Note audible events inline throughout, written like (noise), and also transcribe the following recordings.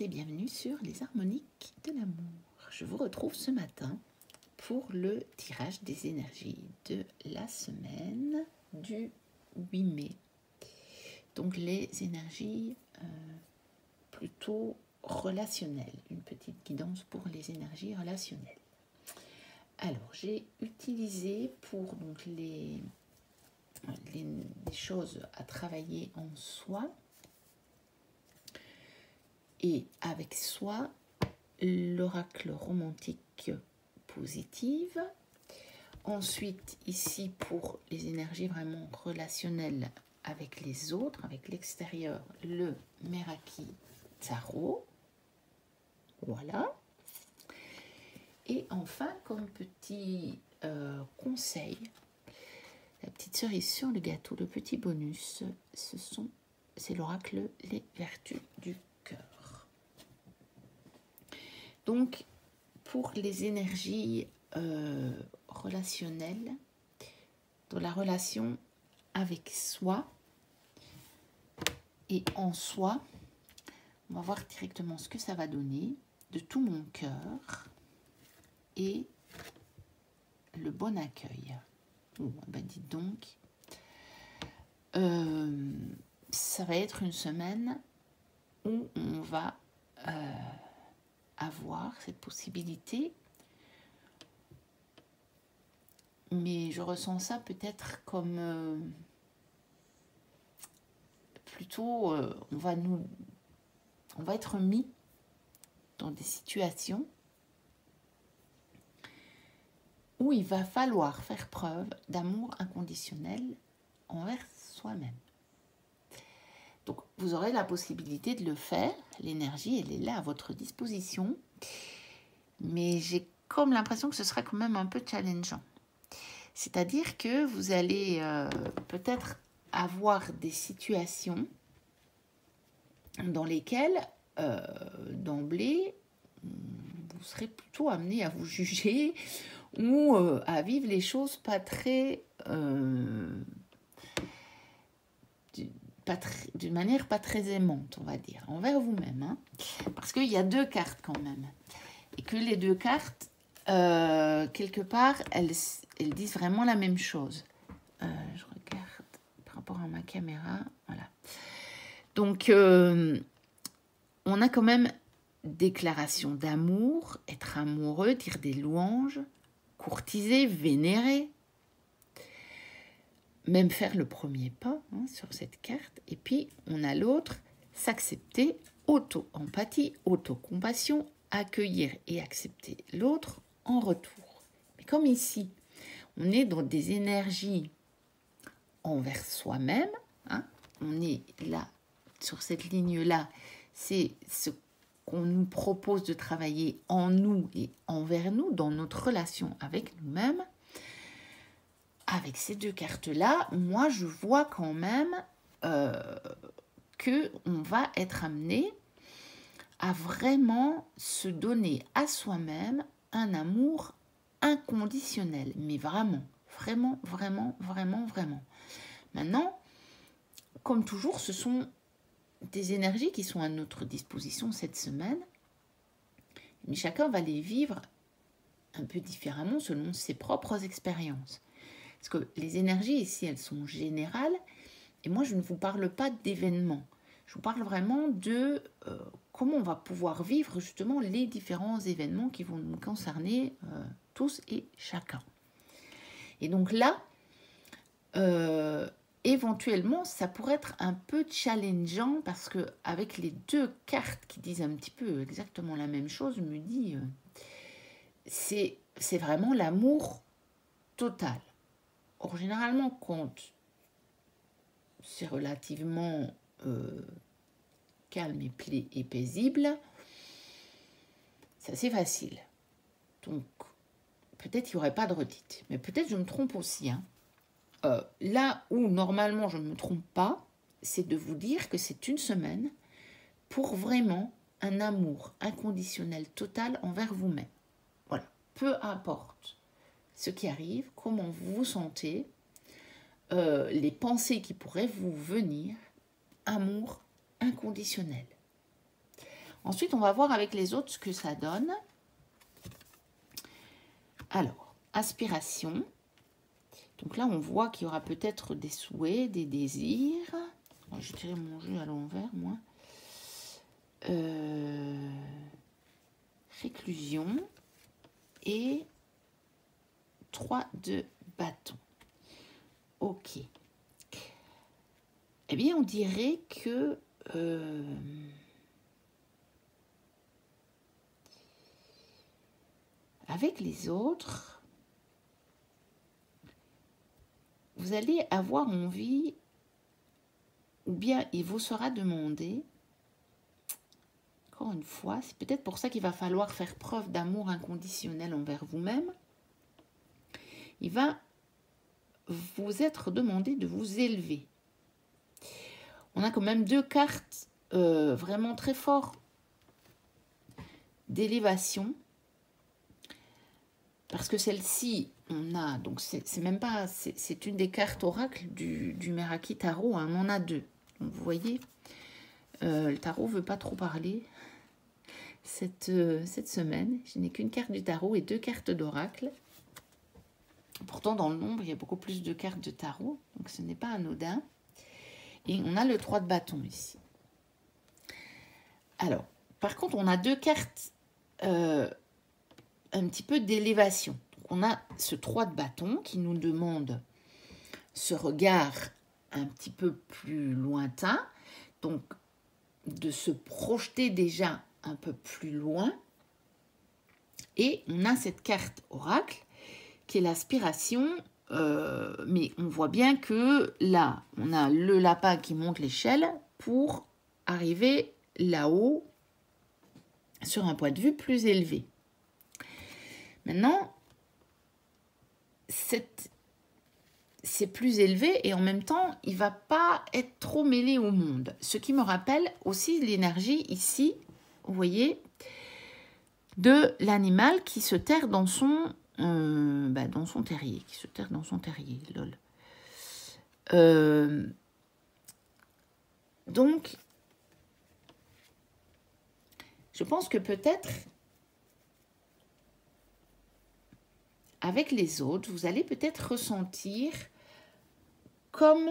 et bienvenue sur les harmoniques de l'amour. Je vous retrouve ce matin pour le tirage des énergies de la semaine du 8 mai. Donc les énergies euh, plutôt relationnelles, une petite guidance pour les énergies relationnelles. Alors j'ai utilisé pour donc les, les choses à travailler en soi et avec soi l'oracle romantique positive. Ensuite, ici, pour les énergies vraiment relationnelles avec les autres, avec l'extérieur, le Meraki Tarot. Voilà. Et enfin, comme petit euh, conseil, la petite cerise sur le gâteau, le petit bonus, ce sont, c'est l'oracle Les Vertus du donc, pour les énergies euh, relationnelles, dans la relation avec soi et en soi, on va voir directement ce que ça va donner de tout mon cœur et le bon accueil. Oh, ben dites donc, euh, ça va être une semaine où on va euh, avoir cette possibilité. Mais je ressens ça peut-être comme euh, plutôt euh, on va nous on va être mis dans des situations où il va falloir faire preuve d'amour inconditionnel envers soi-même. Donc, vous aurez la possibilité de le faire. L'énergie, elle est là à votre disposition. Mais j'ai comme l'impression que ce sera quand même un peu challengeant. C'est-à-dire que vous allez euh, peut-être avoir des situations dans lesquelles, euh, d'emblée, vous serez plutôt amené à vous juger (laughs) ou euh, à vivre les choses pas très d'une manière pas très aimante, on va dire, envers vous-même. Hein. parce qu'il y a deux cartes quand même. Et que les deux cartes, euh, quelque part, elles, disent vraiment la même chose. Euh, je regarde par rapport à ma caméra. Voilà. Donc, euh, on a quand même déclaration d'amour, être amoureux, dire des louanges, courtiser, vénérer, même faire le premier pas hein, sur cette carte. Et puis, on a l'autre, s'accepter, auto-empathie, auto-compassion, accueillir et accepter l'autre en retour. Mais comme ici, on est dans des énergies envers soi-même, hein, on est là, sur cette ligne-là, c'est ce qu'on nous propose de travailler en nous et envers nous, dans notre relation avec nous-mêmes, avec ces deux cartes-là, moi, je vois quand même euh, que on va être amené à vraiment se donner à soi-même un amour inconditionnel, mais vraiment, vraiment, vraiment, vraiment, vraiment. Maintenant, comme toujours, ce sont des énergies qui sont à notre disposition cette semaine, mais chacun va les vivre un peu différemment selon ses propres expériences. Parce que les énergies ici, elles sont générales. Et moi, je ne vous parle pas d'événements. Je vous parle vraiment de euh, comment on va pouvoir vivre justement les différents événements qui vont nous concerner euh, tous et chacun. Et donc là, euh, éventuellement, ça pourrait être un peu challengeant parce que avec les deux cartes qui disent un petit peu exactement la même chose, me dit c'est vraiment l'amour total. Or, généralement, quand c'est relativement euh, calme et, et paisible, c'est assez facile. Donc, peut-être qu'il n'y aurait pas de redite. Mais peut-être je me trompe aussi. Hein. Euh, là où normalement je ne me trompe pas, c'est de vous dire que c'est une semaine pour vraiment un amour inconditionnel total envers vous-même. Voilà, peu importe ce qui arrive, comment vous vous sentez, euh, les pensées qui pourraient vous venir, amour inconditionnel. Ensuite, on va voir avec les autres ce que ça donne. Alors, aspiration. Donc là, on voit qu'il y aura peut-être des souhaits, des désirs. je tirer mon jeu à l'envers, moi. Euh, réclusion et 3 de bâton. Ok. Eh bien, on dirait que... Euh, avec les autres, vous allez avoir envie, ou bien il vous sera demandé, encore une fois, c'est peut-être pour ça qu'il va falloir faire preuve d'amour inconditionnel envers vous-même. Il va vous être demandé de vous élever. On a quand même deux cartes euh, vraiment très fortes d'élévation. Parce que celle-ci, on a, donc c'est même pas, c'est une des cartes oracle du, Meraki Tarot, hein, on en a deux. vous voyez, euh, le tarot veut pas trop parler cette, euh, cette semaine. Je n'ai qu'une carte du tarot et deux cartes d'oracle. Pourtant, dans le nombre, il y a beaucoup plus de cartes de tarot, donc ce n'est pas anodin. Et on a le 3 de bâton ici. Alors, par contre, on a deux cartes euh, un petit peu d'élévation. On a ce 3 de bâton qui nous demande ce regard un petit peu plus lointain, donc de se projeter déjà un peu plus loin. Et on a cette carte oracle qui est l'aspiration, euh, mais on voit bien que là, on a le lapin qui monte l'échelle pour arriver là-haut sur un point de vue plus élevé. Maintenant, c'est plus élevé et en même temps, il va pas être trop mêlé au monde. Ce qui me rappelle aussi l'énergie ici, vous voyez, de l'animal qui se terre dans son, euh, bah, dans son terrier, qui se terre dans son terrier, lol. Euh, donc, je pense que peut-être avec les autres, vous allez peut-être ressentir comme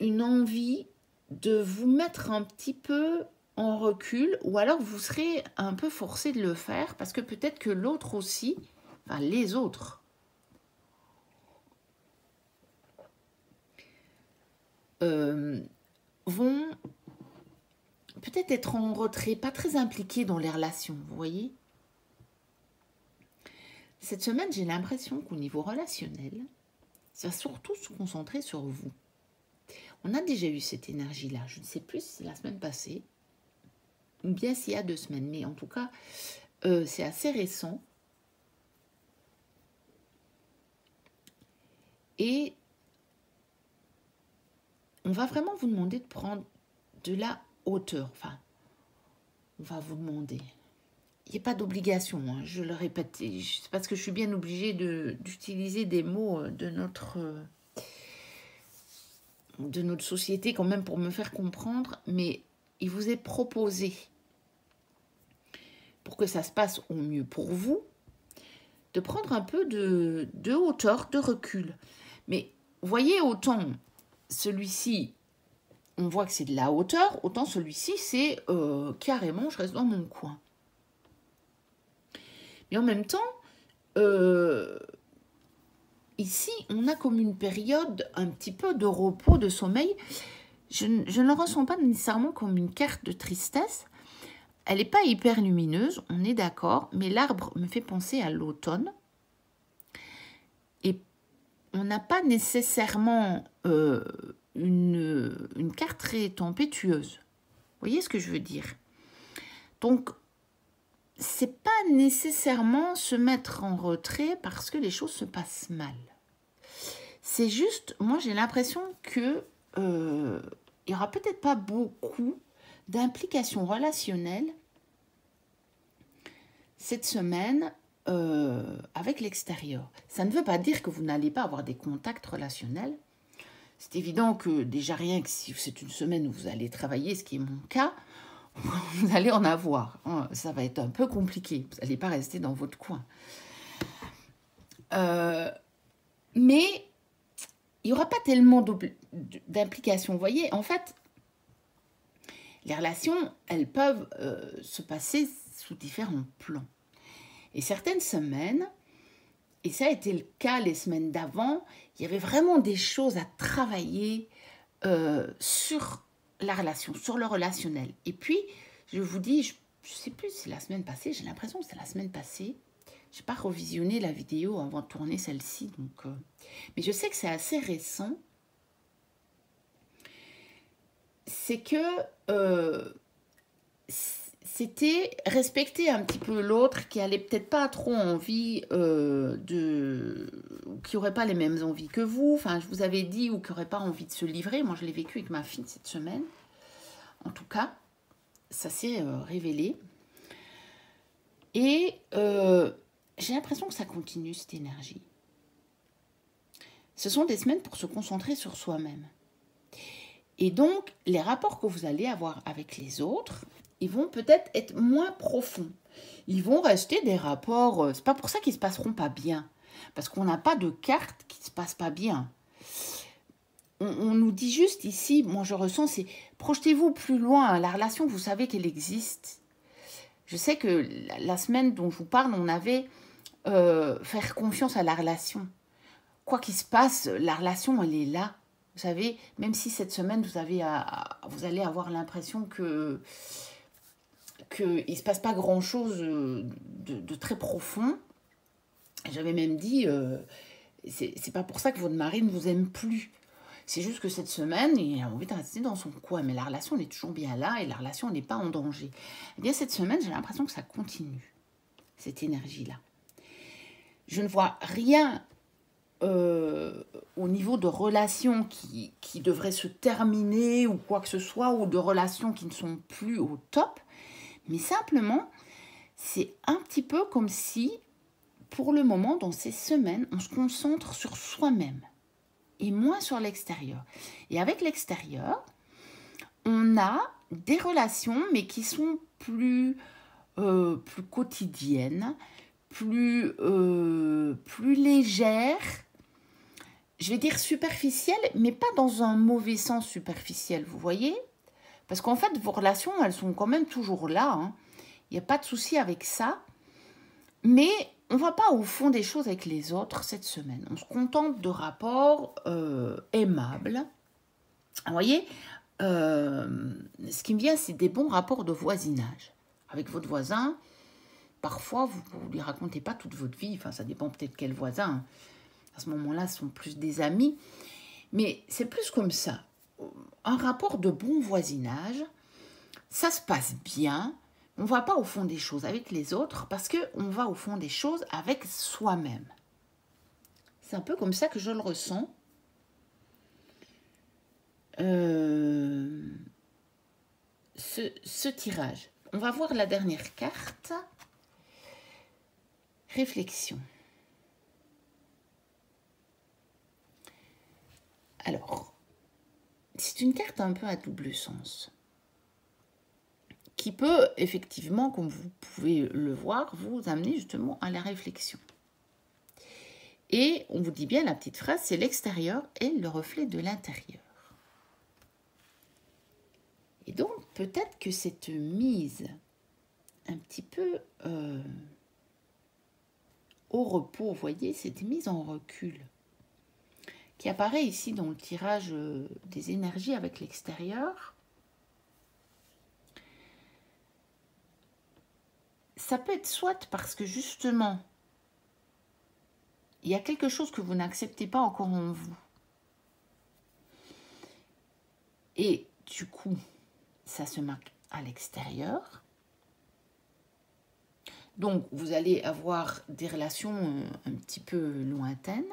une envie de vous mettre un petit peu en recul ou alors vous serez un peu forcé de le faire parce que peut-être que l'autre aussi, les autres, euh, vont peut-être être en retrait, pas très impliqués dans les relations, vous voyez cette semaine, j'ai l'impression qu'au niveau relationnel, ça va surtout se concentrer sur vous. On a déjà eu cette énergie-là. Je ne sais plus si c'est la semaine passée ou bien s'il y a deux semaines. Mais en tout cas, euh, c'est assez récent. Et on va vraiment vous demander de prendre de la hauteur. Enfin, on va vous demander il n'y a pas d'obligation, hein, je le répète. C'est parce que je suis bien obligée d'utiliser des mots euh, de notre, euh, de notre société quand même pour me faire comprendre. Mais il vous est proposé, pour que ça se passe au mieux pour vous, de prendre un peu de, hauteur, de recul. Mais voyez, autant celui-ci, on voit que c'est de la hauteur, autant celui-ci, c'est euh, carrément, je reste dans mon coin. Et en même temps, euh, ici, on a comme une période un petit peu de repos, de sommeil. Je, ne le ressens pas nécessairement comme une carte de tristesse. Elle n'est pas hyper lumineuse, on est d'accord, mais l'arbre me fait penser à l'automne. On n'a pas nécessairement euh, une, une carte très tempétueuse. Vous voyez ce que je veux dire? Donc, c'est pas nécessairement se mettre en retrait parce que les choses se passent mal. C'est juste, moi j'ai l'impression que euh, il y aura peut-être pas beaucoup d'implications relationnelles cette semaine euh, avec l'extérieur. Ça ne veut pas dire que vous n'allez pas avoir des contacts relationnels. C'est évident que déjà rien que si c'est une semaine où vous allez travailler, ce qui est mon cas, (laughs) vous allez en avoir. Hein. Ça va être un peu compliqué. Vous n'allez pas rester dans votre coin. Euh, mais il n'y aura pas tellement d'implication. Vous voyez, en fait, les relations, elles peuvent euh, se passer sous différents plans. Et certaines semaines, et ça a été le cas les semaines d'avant, il y avait vraiment des choses à travailler euh, sur la relation, sur le relationnel. Et puis, je vous dis, je ne sais plus si la semaine passée, j'ai l'impression que c'est la semaine passée. Je n'ai pas revisionné la vidéo avant de tourner celle-ci. Euh, mais je sais que c'est assez récent. C'est que euh, c'était respecter un petit peu l'autre qui allait peut-être pas trop envie euh, de qui aurait pas les mêmes envies que vous. Enfin je vous avais dit ou qui aurait pas envie de se livrer. Moi je l'ai vécu avec ma fille cette semaine. En tout cas ça s'est euh, révélé. Et euh, j'ai l'impression que ça continue cette énergie. Ce sont des semaines pour se concentrer sur soi-même. Et donc les rapports que vous allez avoir avec les autres ils vont peut-être être moins profonds. Ils vont rester des rapports. Euh, c'est pas pour ça qu'ils se passeront pas bien, parce qu'on n'a pas de carte qui se passe pas bien. On, nous dit juste ici, moi je ressens, c'est projetez-vous plus loin. La relation, vous savez qu'elle existe. Je sais que la, semaine dont je vous parle, on avait euh, faire confiance à la relation. Quoi qu'il se passe, la relation, elle est là. Vous savez, même si cette semaine, vous, avez vous allez avoir l'impression que qu'il ne se passe pas grand-chose euh, de, très profond. J'avais même dit, euh, c'est pas pour ça que votre mari ne vous aime plus. C'est juste que cette semaine, il a envie de rester dans son coin, mais la relation elle est toujours bien là et la relation n'est pas en danger. Eh bien, cette semaine, j'ai l'impression que ça continue, cette énergie-là. Je ne vois rien euh, au niveau de relations qui, qui devraient se terminer ou quoi que ce soit, ou de relations qui ne sont plus au top. Mais simplement, c'est un petit peu comme si, pour le moment, dans ces semaines, on se concentre sur soi-même et moins sur l'extérieur. Et avec l'extérieur, on a des relations, mais qui sont plus, euh, plus quotidiennes, plus, euh, plus légères, je vais dire superficielles, mais pas dans un mauvais sens superficiel, vous voyez? Parce qu'en fait, vos relations, elles sont quand même toujours là. Hein. Il n'y a pas de souci avec ça. Mais on ne va pas au fond des choses avec les autres cette semaine. On se contente de rapports euh, aimables. Vous voyez, euh, ce qui me vient, c'est des bons rapports de voisinage. Avec votre voisin, parfois, vous ne lui racontez pas toute votre vie. Enfin, ça dépend peut-être quel voisin. À ce moment-là, ce sont plus des amis. Mais c'est plus comme ça un rapport de bon voisinage, ça se passe bien. On ne va pas au fond des choses avec les autres parce qu'on va au fond des choses avec soi-même. C'est un peu comme ça que je le ressens. Euh, ce tirage. On va voir la dernière carte. Réflexion. Alors, c'est une carte un peu à double sens qui peut effectivement, comme vous pouvez le voir, vous amener justement à la réflexion. Et on vous dit bien la petite phrase, c'est l'extérieur et le reflet de l'intérieur. Et donc peut-être que cette mise un petit peu euh, au repos, vous voyez, cette mise en recul, qui apparaît ici dans le tirage euh, des énergies avec l'extérieur. Ça peut être soit parce que justement, il y a quelque chose que vous n'acceptez pas encore en vous. Et du coup, ça se marque à l'extérieur. Donc, vous allez avoir des relations euh, un petit peu lointaines.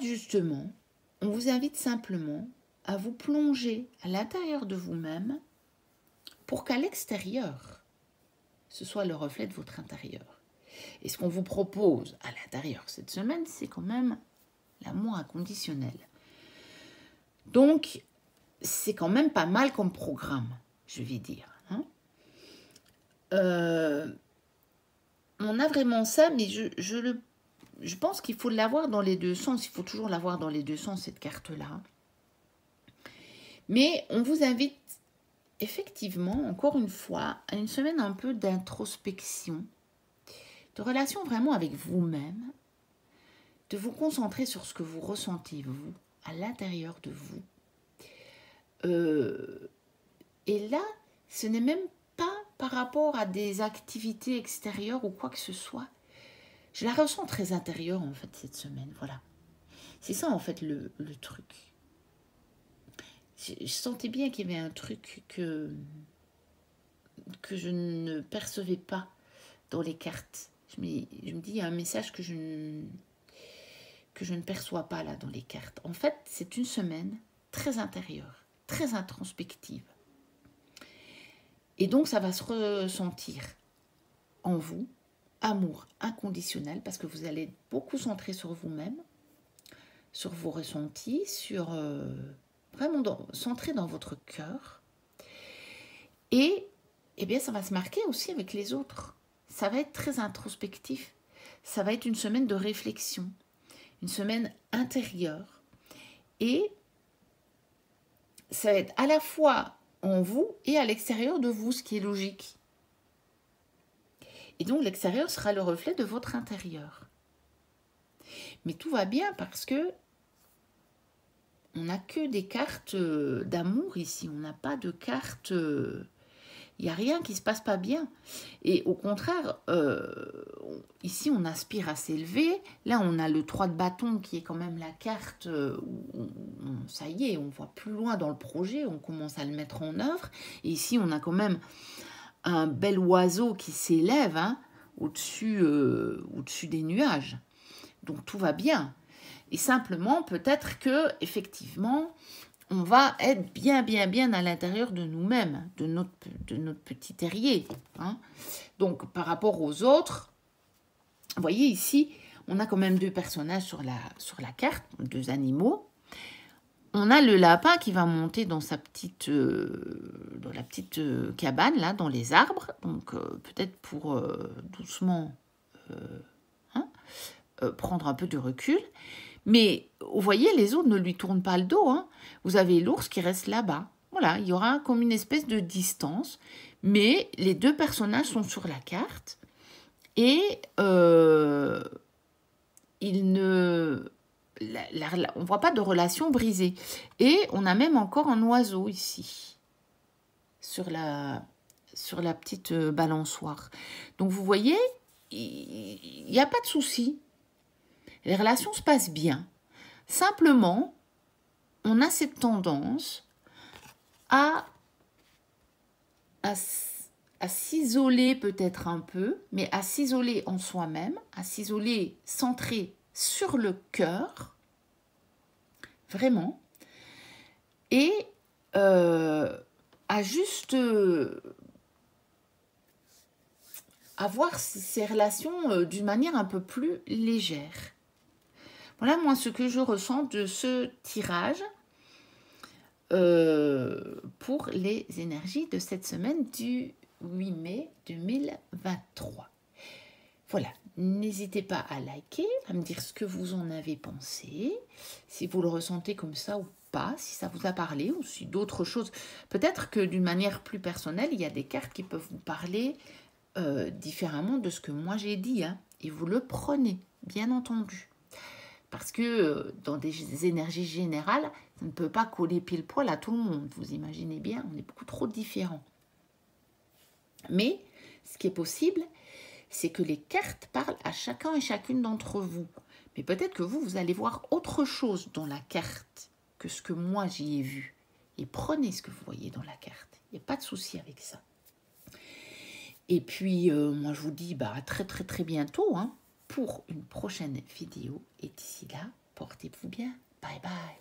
Justement, on vous invite simplement à vous plonger à l'intérieur de vous-même pour qu'à l'extérieur, ce soit le reflet de votre intérieur. Et ce qu'on vous propose à l'intérieur cette semaine, c'est quand même l'amour inconditionnel. Donc, c'est quand même pas mal comme programme, je vais dire. Hein. Euh, on a vraiment ça, mais je, le, je pense qu'il faut l'avoir dans les deux sens. Il faut toujours l'avoir dans les deux sens, cette carte-là. Mais on vous invite effectivement, encore une fois, à une semaine un peu d'introspection, de relation vraiment avec vous-même, de vous concentrer sur ce que vous ressentez, vous, à l'intérieur de vous. Euh, et là, ce n'est même pas par rapport à des activités extérieures ou quoi que ce soit. Je la ressens très intérieure, en fait, cette semaine. Voilà. C'est ça, en fait, le, truc. Je, sentais bien qu'il y avait un truc que, que je ne percevais pas dans les cartes. Je me, je me dis, il y a un message que je ne que je ne perçois pas là dans les cartes. En fait, c'est une semaine très intérieure, très introspective. Et donc, ça va se ressentir en vous, amour inconditionnel, parce que vous allez beaucoup centrer sur vous-même, sur vos ressentis, sur euh, vraiment centrer dans votre cœur. Et eh bien, ça va se marquer aussi avec les autres. Ça va être très introspectif. Ça va être une semaine de réflexion une semaine intérieure. Et ça va être à la fois en vous et à l'extérieur de vous, ce qui est logique. Et donc l'extérieur sera le reflet de votre intérieur. Mais tout va bien parce que on n'a que des cartes euh, d'amour ici, on n'a pas de cartes euh, il n'y a rien qui se passe pas bien. Et au contraire, euh, ici, on aspire à s'élever. Là, on a le 3 de bâton qui est quand même la carte euh, où, ça y est, on voit plus loin dans le projet, on commence à le mettre en œuvre. Et ici, on a quand même un bel oiseau qui s'élève hein, au-dessus euh, au des nuages. Donc tout va bien. Et simplement, peut-être que, effectivement, on va être bien, bien, bien à l'intérieur de nous-mêmes, de notre, petit terrier. Hein. Donc, par rapport aux autres, vous voyez ici, on a quand même deux personnages sur la carte, deux animaux. On a le lapin qui va monter dans sa petite, euh, euh, cabane, là, dans les arbres. Donc, euh, peut-être pour doucement hein, prendre un peu de recul. Mais vous voyez, les autres ne lui tournent pas le dos. Hein. Vous avez l'ours qui reste là-bas. Voilà, il y aura comme une espèce de distance. Mais les deux personnages sont sur la carte. Et euh, on ne voit pas de relation brisée. Et on a même encore un oiseau ici. Sur la, sur la petite euh, balançoire. Donc vous voyez, il n'y a pas de souci les relations se passent bien. Simplement, on a cette tendance à, à, s'isoler peut-être un peu, mais à s'isoler en soi-même, à s'isoler centré sur le cœur, vraiment, et euh, à juste euh, avoir ces relations euh, d'une manière un peu plus légère. Voilà moi ce que je ressens de ce tirage euh, pour les énergies de cette semaine du 8 mai 2023. Voilà, n'hésitez pas à liker, à me dire ce que vous en avez pensé, si vous le ressentez comme ça ou pas, si ça vous a parlé ou si d'autres choses. Peut-être que d'une manière plus personnelle, il y a des cartes qui peuvent vous parler euh, différemment de ce que moi j'ai dit, hein, et vous le prenez, bien entendu. Parce que euh, dans des énergies générales, ça ne peut pas coller pile poil à tout le monde. Vous imaginez bien, on est beaucoup trop différents. Mais ce qui est possible, c'est que les cartes parlent à chacun et chacune d'entre vous. Mais peut-être que vous, vous allez voir autre chose dans la carte que ce que moi j'y ai vu. Et prenez ce que vous voyez dans la carte. Il n'y a pas de souci avec ça. Et puis, euh, moi, je vous dis bah, à très, très, très bientôt. Hein pour une prochaine vidéo. Et d'ici là, portez-vous bien. Bye bye.